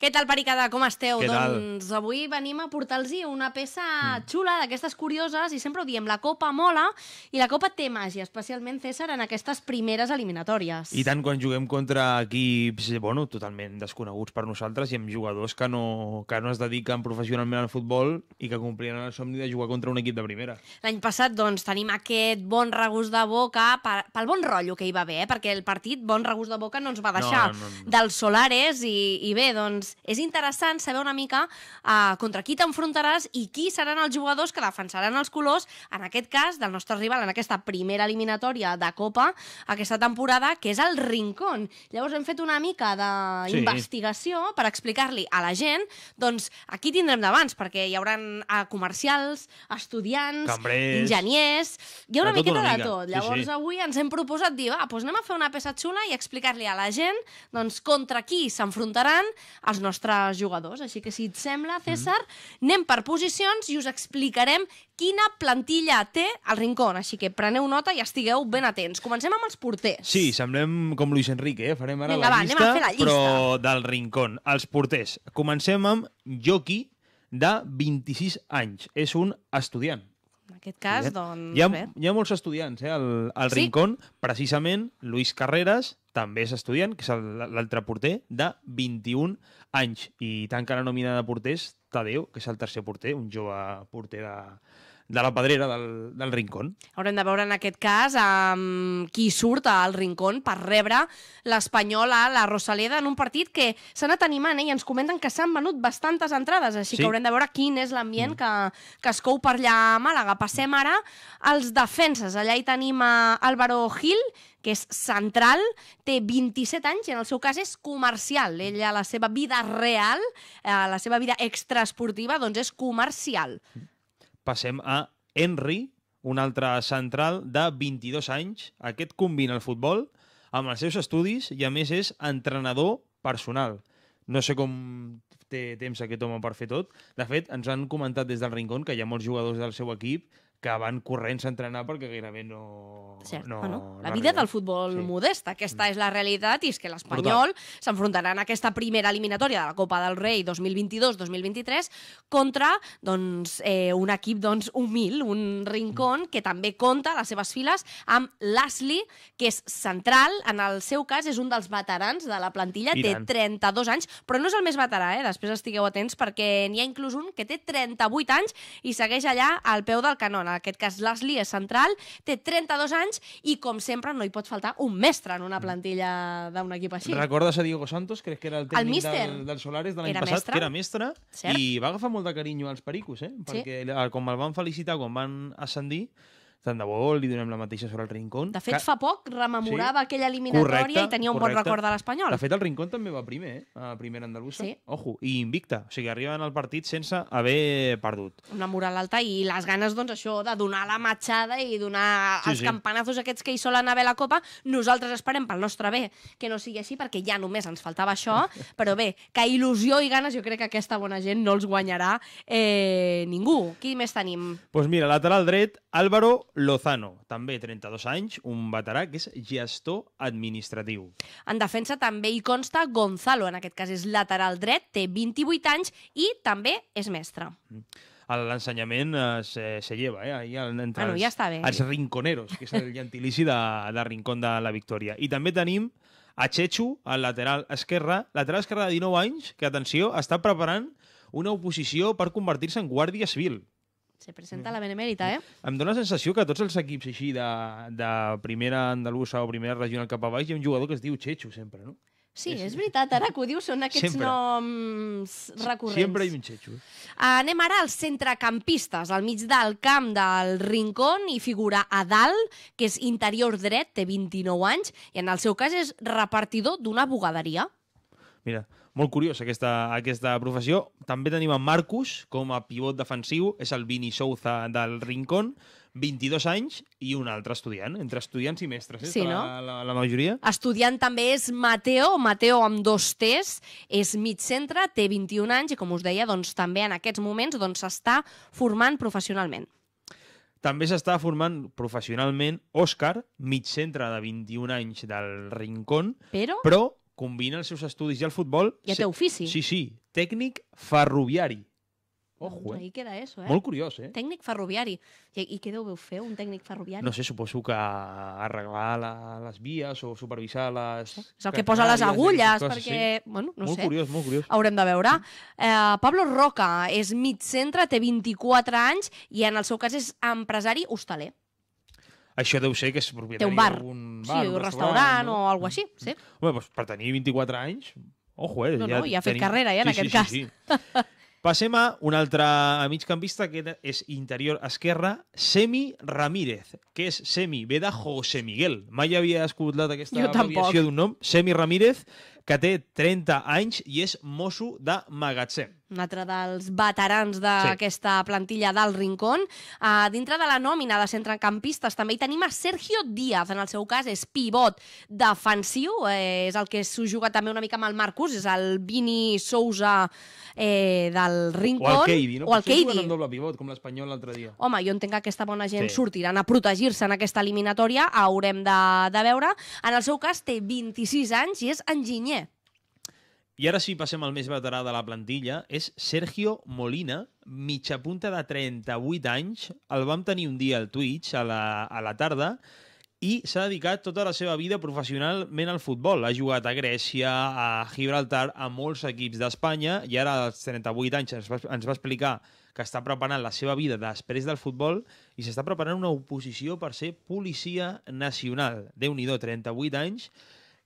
Què tal, Pericada? Com esteu? Què tal? doncs avui venim a portar-los una peça Mm. xula, d'aquestes curioses, i sempre ho diem, la Copa mola, i la Copa té màgia, especialment, César, en aquestes primeres eliminatòries. I tant quan juguem contra equips bueno, totalment desconeguts per nosaltres i amb jugadors que no, que no es dediquen professionalment al futbol i que complien el somni de jugar contra un equip de primera. L'any passat, doncs, tenim aquest bon regust de boca pel bon rotllo que hi va haver, eh? perquè el partit bon regust de boca no ens va deixar No, no, no. dels Solares, i, i bé, doncs, és interessant saber una mica uh, contra qui t'enfrontaràs i qui seran els jugadors que defensaran els colors, en aquest cas, del nostre rival en aquesta primera eliminatòria de Copa aquesta temporada, que és el Rincón. Llavors hem fet una mica Sí. d'investigació per explicar-li a la gent doncs, aquí tindrem d'abans, perquè hi haurà uh, comercials, estudiants, Cambrers. enginyers... Hi ha una De tot miqueta una de mica. tot. Sí, Llavors sí. avui ens hem proposat dir, va, doncs anem a fer una peça xula i explicar-li a la gent doncs, contra qui s'enfrontaran els nostres jugadors. Així que, si et sembla, César, Mm. anem per posicions i us explicarem quina plantilla té el Rincón. Així que preneu nota i estigueu ben atents. Comencem amb els porters. Sí, semblem com Luis Enrique, eh? Farem ara Vinga, la va, anem llista, a fer la llista. però del rincón. Els porters. Comencem amb Joki, de 26 anys. És un estudiant. Aquest cas, Bé. doncs, hi, ha, bé. hi ha molts estudiants eh, al, al Sí. Rincón. Precisament, Luis Carreras també és estudiant, que és l'altre porter, de 21 anys. I tanca la nòmina de porters Tadeu, que és el tercer porter, un jove porter de, de la pedrera del, del Rincón. Haurem de veure en aquest cas um, qui surt al Rincón per rebre l'Espanyol a la Rosaleda en un partit que s'ha anat animant eh? i ens comenten que s'han venut bastantes entrades, així Sí. que haurem de veure quin és l'ambient que, que es cou per allà a Màlaga. Passem ara als defenses. Allà hi tenim a Álvaro Gil, que és central, té 27 anys i en el seu cas és comercial. Ell a la seva vida real, a la seva vida extraesportiva, doncs és comercial. Passem a Henry, un altre central de 22 anys. Aquest combina el futbol amb els seus estudis i a més és entrenador personal. No sé com té temps aquest home per fer tot. De fet, ens han comentat des del Rincón que hi ha molts jugadors del seu equip que van corrents a entrenar perquè gairebé no... Cert, no, no la vida arriben. del futbol Sí. Mm. modest, aquesta és la realitat, i és que l'Espanyol s'enfrontarà en aquesta primera eliminatòria de la Copa del Rei 2022-2023 contra doncs, eh, un equip doncs, humil, un rincón que també compta a les seves files amb l'Asli, que és central, en el seu cas és un dels veterans de la plantilla, I té tant. 32 anys, però no és el més veterà, eh? després estigueu atents perquè n'hi ha inclús un que té 38 anys i segueix allà al peu del canó. En aquest cas, l'Asli és central, té 32 anys i, com sempre, no hi pot faltar un mestre en una plantilla d'un equip així. Recordes a Diego Santos, crec que era el tècnic míster. del, del Solares de l'any Era passat, mestre. que era mestre, Cert. i va agafar molt de carinyo als pericos, eh? Perquè eh, com el van felicitar quan van ascendir, tant de bo li donem la mateixa sobre el Rincón. De fet, que- fa poc rememorava Sí. aquella eliminatòria Correcte, i tenia un bon correcte. record de l'Espanyol. De fet, el Rincón també va primer, eh? A primera andalusa. Sí. Ojo, i invicta. O sigui, arriben al partit sense haver perdut. una moral alta i les ganes, doncs, això, de donar la matxada i donar Sí, els sí. campanazos aquests que hi solen haver la Copa. Nosaltres esperem pel nostre bé que no sigui així, perquè ja només ens faltava això, però bé, que il·lusió i ganes, jo crec que aquesta bona gent no els guanyarà eh, ningú. Qui més tenim? Doncs pues mira, lateral dret, Álvaro Lozano, també 32 anys, un veterà que és gestor administratiu. En defensa també hi consta Gonzalo, en aquest cas és lateral dret, té 28 anys i també és mestre. A L'ensenyament eh, se, se lleva, eh? Ahí, entre Bueno, els, ja està bé. Els rinconeros, que és el gentilici de, de Rincón de la Victòria. I també tenim a Chechu, al lateral esquerre, lateral esquerre de 19 anys, que, atenció, està preparant una oposició per convertir-se en guàrdia civil. Se presenta la benemèrita, eh? Em dóna la sensació que tots els equips així de, de primera andalusa o primera regional cap a baix hi ha un jugador que es diu Chechu sempre, no? Sí, és veritat, ara que ho dius, són aquests Sempre. noms recurrents. Sempre hi ha un Chechu. Anem ara als centrecampistes, al mig del camp del Rincón i figura a dalt, que és interior dret, té 29 anys, i en el seu cas és repartidor d'una bugaderia. Mira, molt curiós aquesta, aquesta professió. També tenim en Marcus com a pivot defensiu, és el Vini Souza del Rincón, 22 anys i un altre estudiant, entre estudiants i mestres, eh? Sí, la, no? la, la majoria. Estudiant també és Mateo, Mateo amb dos T's, és mig centre, té 21 anys i, com us deia, doncs, també en aquests moments doncs, s'està formant professionalment. També s'està formant professionalment Òscar, mig centre de 21 anys del Rincón, Però, però combina els seus estudis i el futbol... Ja té ofici. Sí, sí, tècnic ferroviari. Ojo, eh? ahí queda eso, eh? Molt curiós, eh? Tècnic ferroviari. I, I què deu fer, un tècnic ferroviari? No sé, suposo que arreglar la, les vies o supervisar les... És el que posa les i agulles, coses, perquè... Bueno, no molt sé. curiós, molt curiós. Haurem de veure. Eh, Pablo Roca és mig centre, té 24 anys i en el seu cas és empresari hostaler. Això deu ser que és propietari un bar, d'algun sí, bar, un restaurant no? o alguna així, sí. Home, doncs per tenir 24 anys, ojo, eh? No, no, ja ha fet carrera, ja, en sí, aquest sí, cas. Sí, sí. Passem a un altre migcampista que és interior esquerra, Semi Ramírez, que és Semi, ve de José Miguel. Mai havia escoltat aquesta abreviació d'un nom. Semi Ramírez, que té 30 anys i és mosso de magatzem. un altre dels veterans d'aquesta plantilla del Rincón. Uh, dintre de la nòmina de centrecampistes també hi tenim a Sergio Díaz, en el seu cas és pivot defensiu, eh, és el que s'ho juga també una mica amb el Marcus, és el Vini Sousa eh, del O Rincón. el Keidi, no? O el Keidi. en doble pivot, com l'Espanyol l'altre dia. Home, jo entenc que aquesta bona gent Sí. sortiran a protegir-se en aquesta eliminatòria, haurem de, de veure. En el seu cas té 26 anys i és enginyer. I ara sí passem al més veterà de la plantilla, és Sergio Molina, mitja punta de 38 anys. El vam tenir un dia al Twitch, a la, a la tarda, i s'ha dedicat tota la seva vida professionalment al futbol. Ha jugat a Grècia, a Gibraltar, a molts equips d'Espanya, i ara als 38 anys ens va, ens va explicar que està preparant la seva vida després del futbol i s'està preparant una oposició per ser policia nacional. Déu-n'hi-do, 38 anys,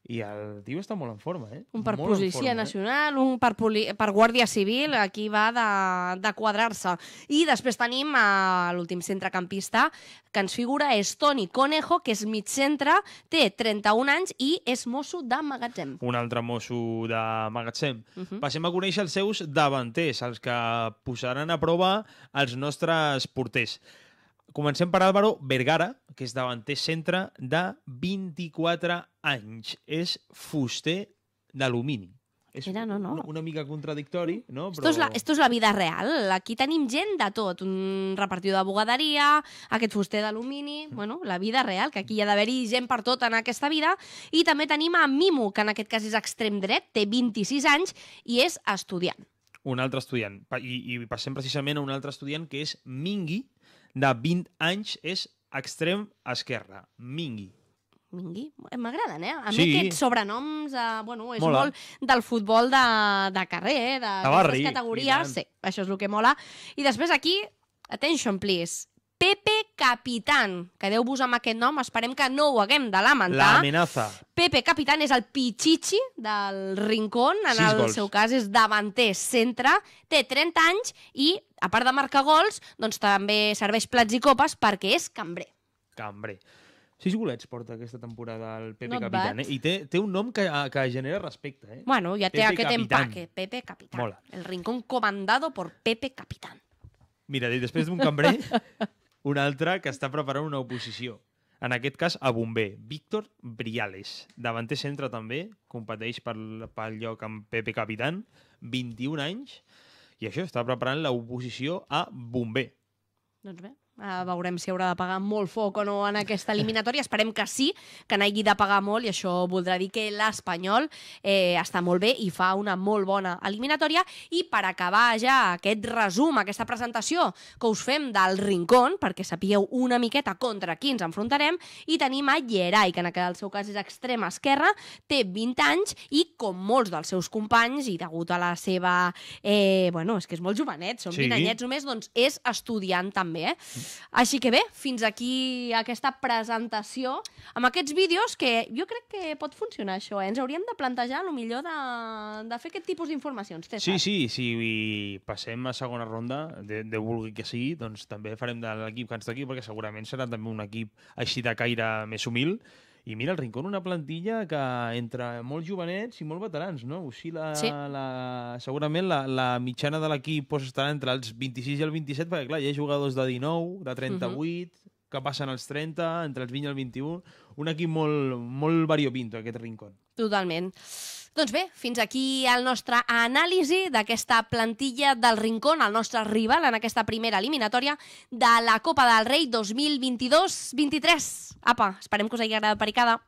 i el tio està molt en forma, eh? Un per Molt policia forma, eh? nacional, un per, poli per guàrdia civil, aquí va de, de quadrar-se. I després tenim a l'últim centrecampista que ens figura és Toni Conejo, que és mig centre, té 31 anys i és mosso de magatzem. un altre mosso de magatzem. Uh -huh. Passem a conèixer els seus davanters, els que posaran a prova els nostres porters. Comencem per Álvaro Vergara, que és davanter centre de 24 anys. És fuster d'alumini. És Mira, no, no. Una, una mica contradictori, no? Esto, és la, esto és la vida real. Aquí tenim gent de tot. Un repartidor de bugaderia, aquest fuster d'alumini... Bueno, la vida real, que aquí hi ha d'haver-hi gent per tot en aquesta vida. I també tenim a Mimo, que en aquest cas és extrem dret, té 26 anys i és estudiant. Un altre estudiant. I, I passem precisament a un altre estudiant que és Mingui, de 20 anys, és extrem esquerra. Mingui. Mingui. M'agraden, eh? A Sí. mi aquests sobrenoms, eh, bueno, és Mola. molt del futbol de, de carrer, eh? de, De barri, categories. Sí, això és el que mola. I després aquí, attention, please, Pepe Capitán. Quedeu-vos amb aquest nom, esperem que no ho haguem de lamentar. La amenaza. Pepe Capitán és el pichichi del Rincón, en Sis el gols. seu cas és davanter centre, té 30 anys i, a part de marcar gols, doncs també serveix plats i copes perquè és cambrer. Cambrer. Sis golets porta aquesta temporada el Pepe Not Capitán, eh? I té, té un nom que, que genera respecte, eh? Bueno, ja té Pepe aquest Capitán. empaque, Pepe Capitán. Mola. El Rincón comandado por Pepe Capitán. Mira, després d'un cambrer, un altre que està preparant una oposició. En aquest cas, a bomber. Víctor Briales. Davanter centre també, competeix pel, pel lloc amb Pepe Capitán, 21 anys, i això, està preparant l'oposició a bomber. Doncs bé, uh, veurem si haurà de pagar molt foc o no en aquesta eliminatòria. Esperem que sí, que n'hagi de pagar molt i això voldrà dir que l'Espanyol eh, està molt bé i fa una molt bona eliminatòria. I per acabar ja aquest resum, aquesta presentació que us fem del Rincón, perquè sapigueu una miqueta contra qui ens enfrontarem, i tenim a Llerai, que en el seu cas és extrema esquerra, té 20 anys i, com molts dels seus companys, i degut a la seva... Eh, bueno, és que és molt jovenet, són Sí. 20 anyets només, doncs és estudiant també, eh? Així que bé, fins aquí aquesta presentació amb aquests vídeos que jo crec que pot funcionar això, eh? Ens hauríem de plantejar el millor de, de fer aquest tipus d'informacions. Sí, sí, si passem a segona ronda, de, de vulgui que sigui, doncs també farem de l'equip que ens toqui, perquè segurament serà també un equip així de caire més humil. I mira, el Rincón, una plantilla que entre molt jovenets i molt veterans, no? Oscil·la Sí. la, segurament la, la mitjana de l'equip pues, estarà entre els 26 i el 27, perquè clar, hi ha jugadors de 19, de 38, que passen als 30, entre els 20 i el 21. Un equip molt, molt variopinto, aquest Rincón. Totalment. Doncs bé, fins aquí el nostre anàlisi d'aquesta plantilla del Rincón, el nostre rival en aquesta primera eliminatòria de la Copa del Rei 2022-23. Apa, esperem que us hagi agradat per i cada.